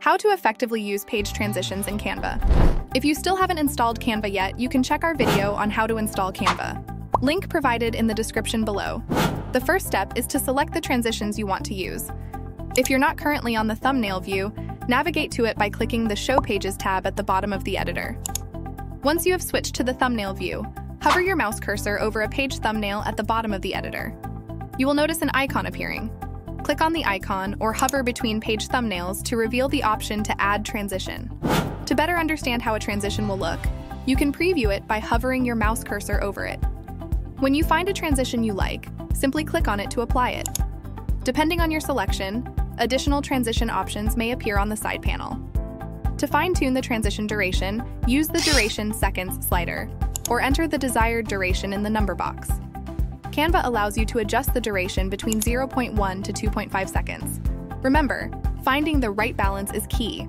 How to effectively use page transitions in Canva. If you still haven't installed Canva yet, you can check our video on how to install Canva. Link provided in the description below. The first step is to select the transitions you want to use. If you're not currently on the thumbnail view, navigate to it by clicking the Show Pages tab at the bottom of the editor. Once you have switched to the thumbnail view, hover your mouse cursor over a page thumbnail at the bottom of the editor. You will notice an icon appearing. Click on the icon or hover between page thumbnails to reveal the option to add transition. To better understand how a transition will look, you can preview it by hovering your mouse cursor over it. When you find a transition you like, simply click on it to apply it. Depending on your selection, additional transition options may appear on the side panel. To fine-tune the transition duration, use the Duration Seconds slider, or enter the desired duration in the number box. Canva allows you to adjust the duration between 0.1 to 2.5 seconds. Remember, finding the right balance is key.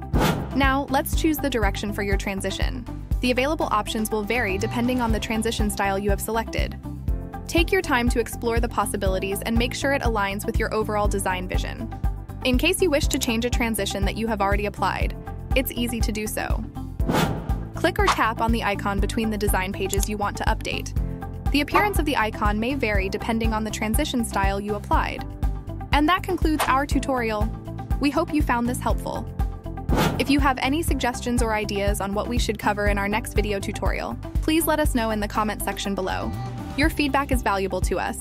Now, let's choose the direction for your transition. The available options will vary depending on the transition style you have selected. Take your time to explore the possibilities and make sure it aligns with your overall design vision. In case you wish to change a transition that you have already applied, it's easy to do so. Click or tap on the icon between the design pages you want to update. The appearance of the icon may vary depending on the transition style you applied. And that concludes our tutorial. We hope you found this helpful. If you have any suggestions or ideas on what we should cover in our next video tutorial, please let us know in the comment section below. Your feedback is valuable to us.